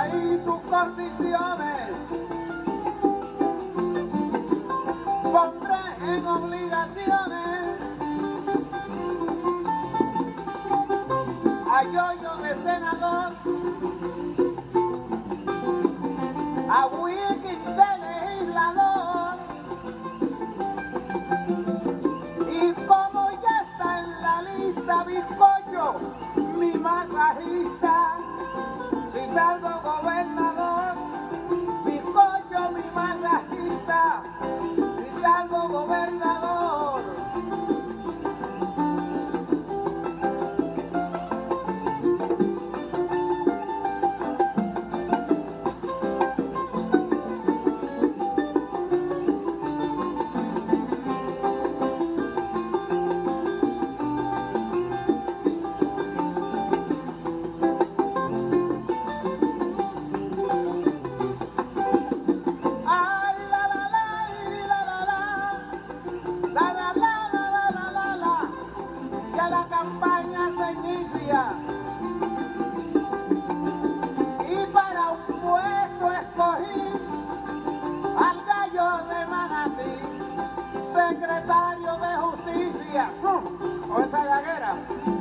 ahí tus condiciones. la campaña se inicia. Y para un puesto escogí al gallo de Manatí, secretario de Justicia. ¡Oh, esa gaguera!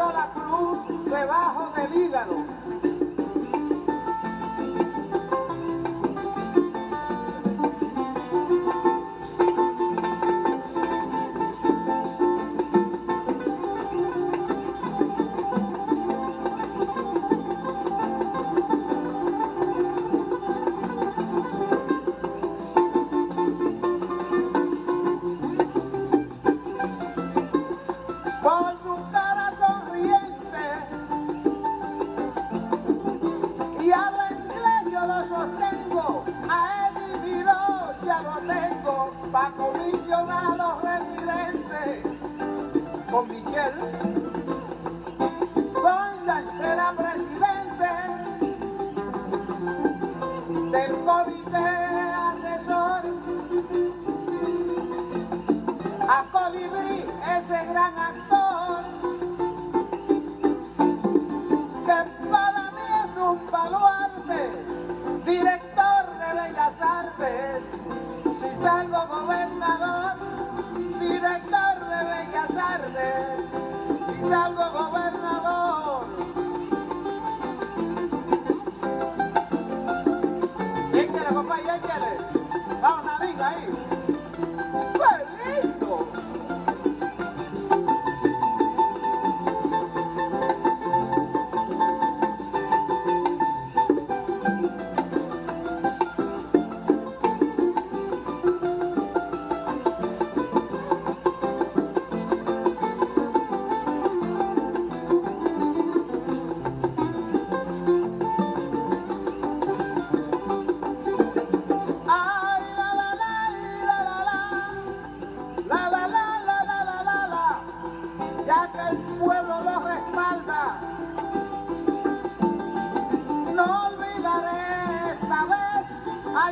hizo la cruz debajo del hígado. tiempo para comisionados residentes con Michelle. tarde y salgo gobernador. Échale, échale. Vamos, ahí.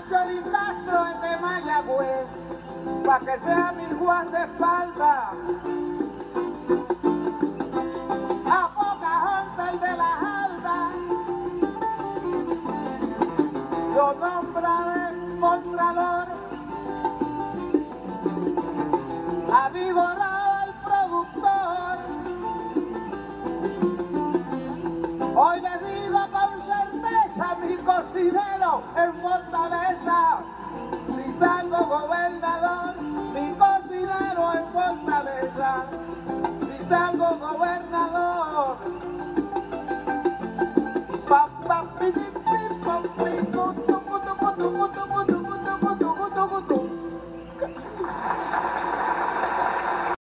chorizazo es de Mayagüez, pa' que sea mi Juan de espalda. A poca el de la Jalda, lo nombra el contralor, a Vigorá.